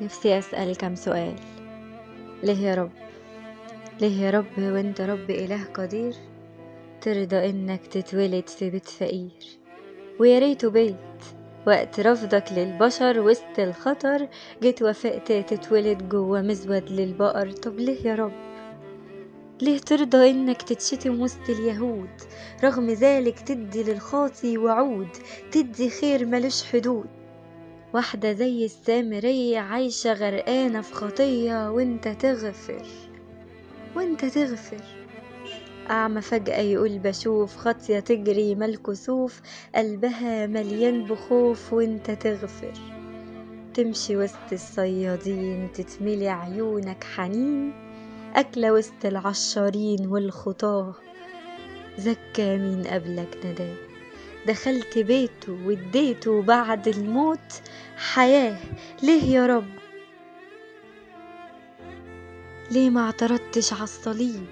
نفسي أسأل كم سؤال. ليه يا رب. ليه يا رب وأنت رب إله قدير. ترضى إنك تتولد في بيت فقير. ويا بيت وقت رفضك للبشر وسط الخطر. جيت وافقت تتولد جوا مزود للبقر. طب ليه يا رب. ليه ترضى إنك تتشتم وسط اليهود. رغم ذلك تدي للخاطي وعود. تدي خير ملوش حدود. واحدة زي السامرية عايشة غرقانة في خطية وانت تغفر وانت تغفر. أعمى فجأة يقول بشوف خطية تجري مالكسوف قلبها مليان بخوف وانت تغفر. تمشي وسط الصيادين تتملي عيونك حنين أكلة وسط العشارين والخطاة. زكى مين قبلك نداه دخلت بيته واديته بعد الموت. حياة ليه يا رب؟ ليه ما اعترضتش على الصليب؟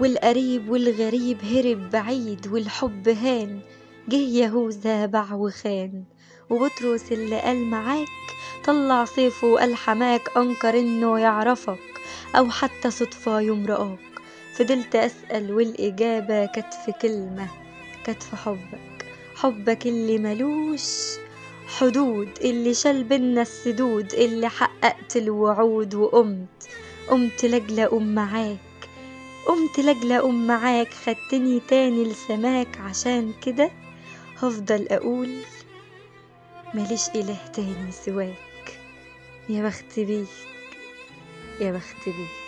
والقريب والغريب هرب بعيد والحب هان. جه يهوذا باع وخان. وبطرس اللي قال معاك طلع سيفه وقال حماك أنكر إنه يعرفك أو حتى صدفة يوم رآك فضلت أسأل والإجابة كانت في كلمة كانت في حبك حبك اللي ملوش حدود اللي شال بينا السدود اللي حققت الوعود وقمت قمت لاجل أقوم معاك قمت لاجل أقوم معاك خدتني تاني لسماك عشان كده هفضل أقول ماليش إله تاني سواك. يا بخت بيك يا بخت بيك.